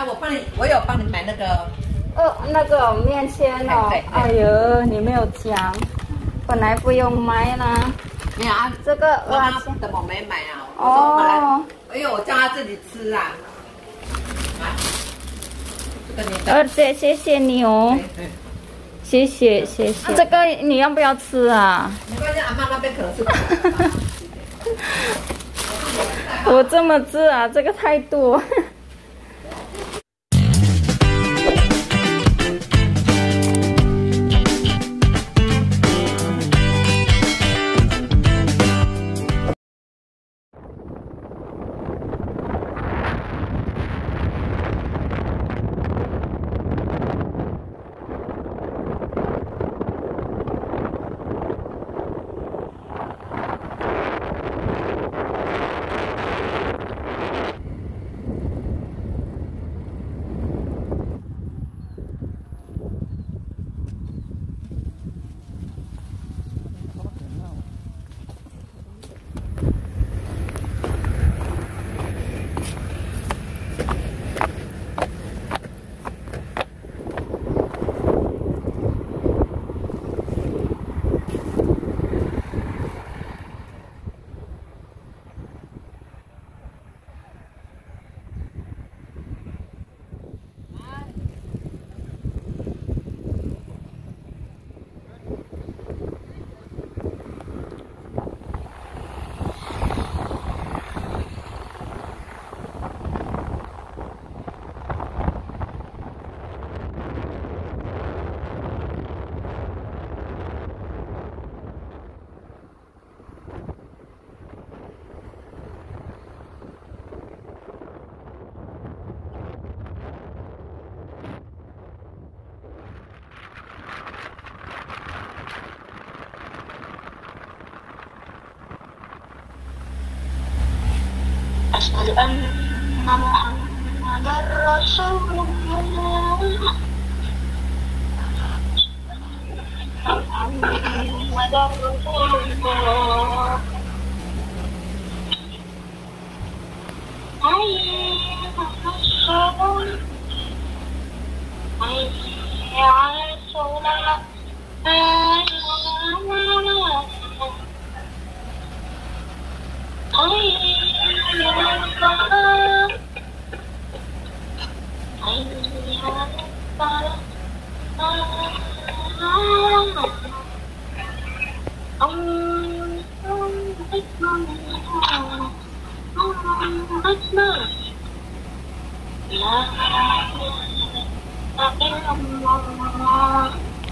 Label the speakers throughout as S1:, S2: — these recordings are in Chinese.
S1: 啊？
S2: 买
S1: 啊，我帮你，我有帮你买那个，
S2: 呃那个面签哦。哎呦，你没有讲，本来不用买啦。
S1: 没有啊？
S2: 这个多少
S1: 妈？怎么没买啊？
S2: 哦，
S1: 哎呦，我叫他自己吃啊。啊，这个你的。
S2: 二姐谢谢你哦，谢谢谢谢。这个你要不要吃啊？
S1: 没关系，阿妈那边可能是。
S2: 我这么吃啊，这个太多。
S3: أشهد أن محمدا رسول الله محمدا رسول الله حي على الصلاة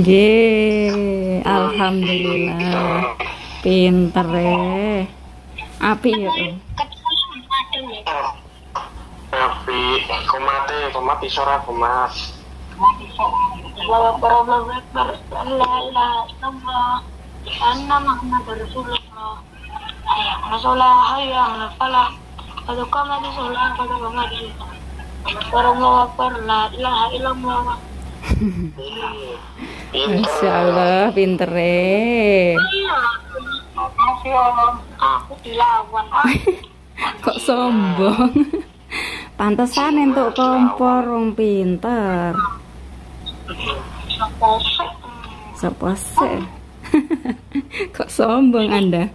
S2: Ye, alhamdulillah. Pinter ya, Api ya.
S4: Tapi aku mati aku mati suara aku mat
S3: Allahu Akbar Allahu Akbar La ilaha illallah Anna Muhammad Rasulullah Hayya ala sholah hayya ala falah Qad qamati sholah qad qamati sholah Akbar Allahu Akbar La ilaha illallah
S2: Masya Allah, pinter eh.
S3: Masya Allah Aku dilawan.
S2: Kok sombong? Pantesan entuk kompor wong pinter. Sih? Kok sombong Anda?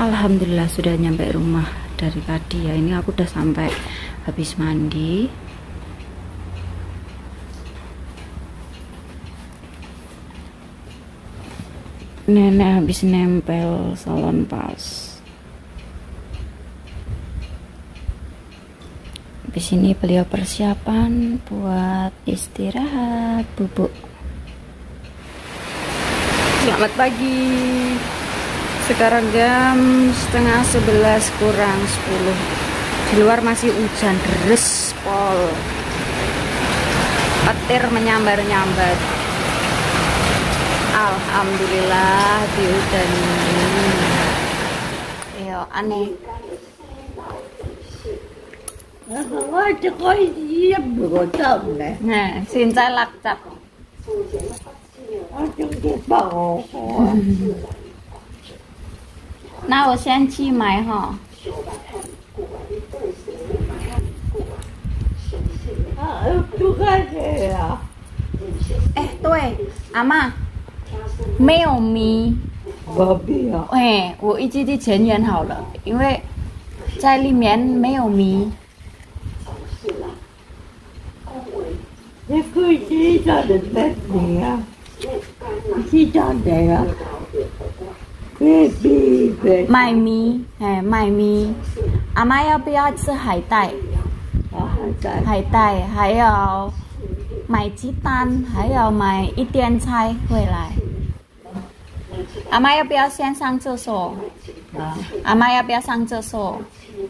S2: Alhamdulillah sudah nyampe rumah dari tadi ya. Ini aku udah sampai habis mandi. Nenek habis nempel salon pas. Habis ini beliau persiapan buat istirahat bubuk. Selamat pagi.
S5: sekarang jam setengah sebelas kurang sepuluh di luar masih hujan deres pol petir menyambar-nyambar Alhamdulillah
S1: biểu tình Yêu anh em
S5: nè xin ra lạc chặt.
S1: Nào
S5: xem chi mày họ. Ê, tôi,
S1: à
S5: mà, 没有米
S1: ，Bà bia
S5: 哎，我一记记钱元好了，因为在里面没有米。
S1: Thế cứ chỉ cho được bếp gì á Chỉ cho để á Bê bì bê
S5: 买米，哎，卖米。阿妈要不要吃海带
S1: ？À, tại
S5: 海带，还有买鸡蛋，还有买一点菜回来。阿妈要不要先上厕所阿妈要不要上厕所？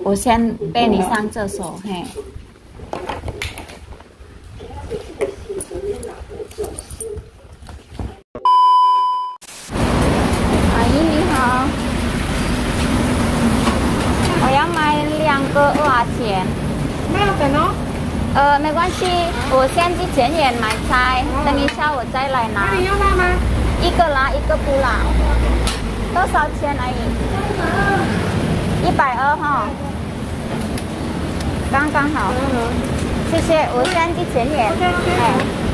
S5: 我先背你上厕所，嘿。阿姨你好，我要买两个多少钱？
S6: 没有等哦，
S5: 呃，没关系，我先去前眼买菜，等一下我再来拿。
S6: 你要辣吗？
S5: 一个拿，一个不拿。多少钱而已？一百二哈，刚刚好。谢谢，我先去前面。哎。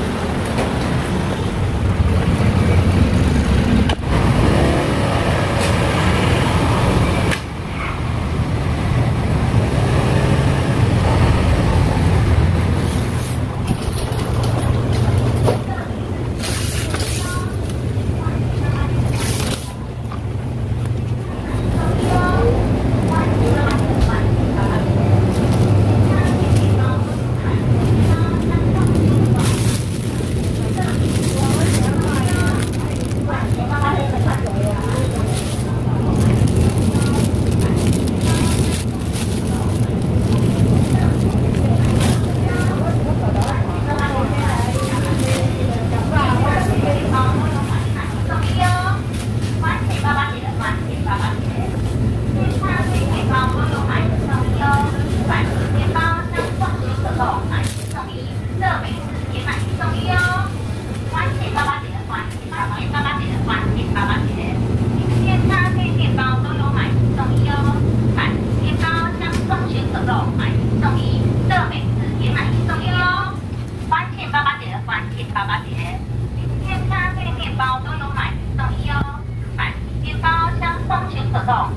S2: 爸爸
S5: 姐。今天家这面包都有买送一哦，买面包箱双全可购。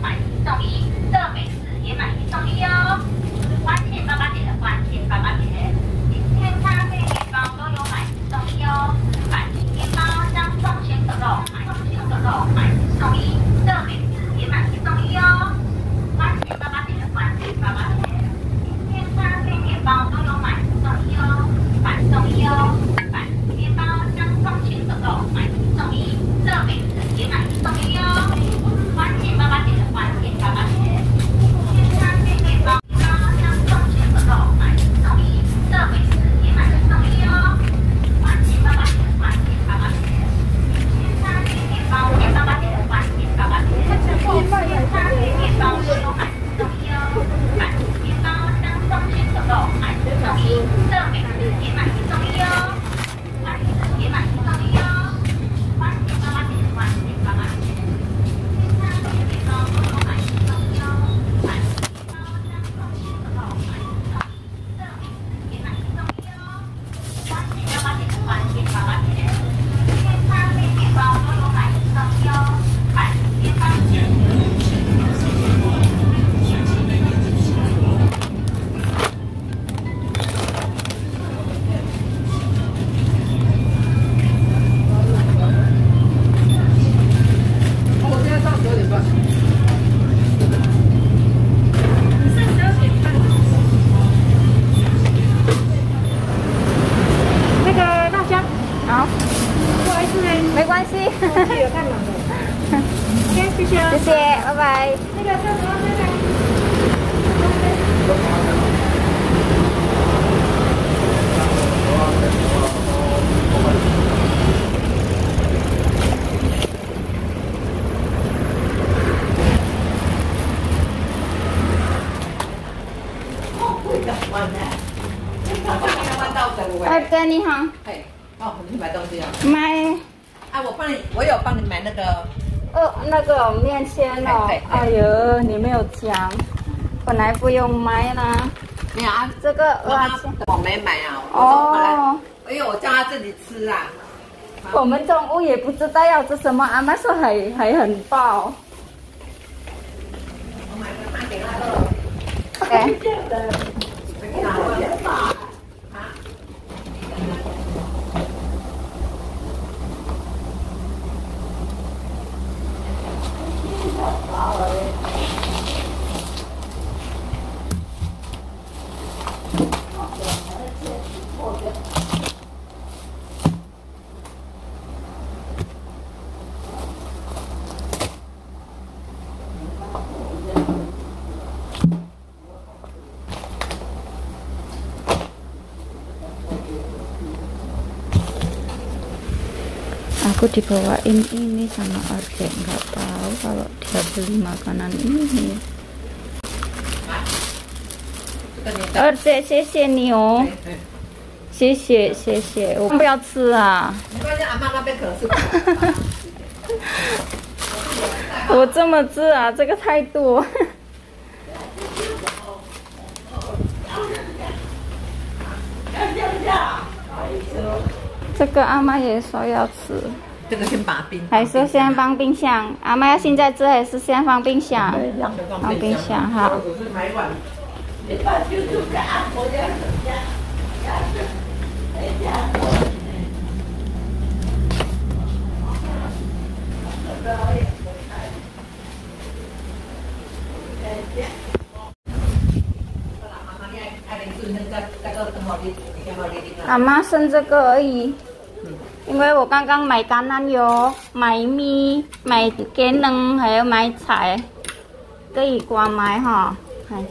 S2: 你好，
S7: 哎，哦，你去买东西啊？
S2: 买
S7: 啊，我帮你，我有帮你买那个，
S2: 呃那个面签哦。哎呦，你没有讲，本来不用买啦。
S7: 没有啊，
S2: 这个。
S7: 我没买啊。
S2: 哦，
S7: 哎呦，我叫他自己吃啊。
S2: 我们中午也不知道要吃什么，阿妈说还还很饱。
S7: 我买个饭给他的。
S2: 哎 follow it.，Aku dibawain ini sama Orde nggak tahu kalau dia beli makanan ini.
S7: 这个你的。
S2: Orde，谢谢你哦，
S7: 对
S2: 谢谢谢谢，我不要吃啊，
S7: 没关系，阿妈那边可能是。
S2: 我这么吃啊，这个态度。这个阿妈也说要吃，
S7: 这个先把冰。
S2: 还是先放冰箱？阿妈要现在吃还是先放冰箱？放冰箱哈。阿妈剩这个而已，因为我刚刚买橄榄油、买米、买鸡卵，还有买菜，可以光买哈。哎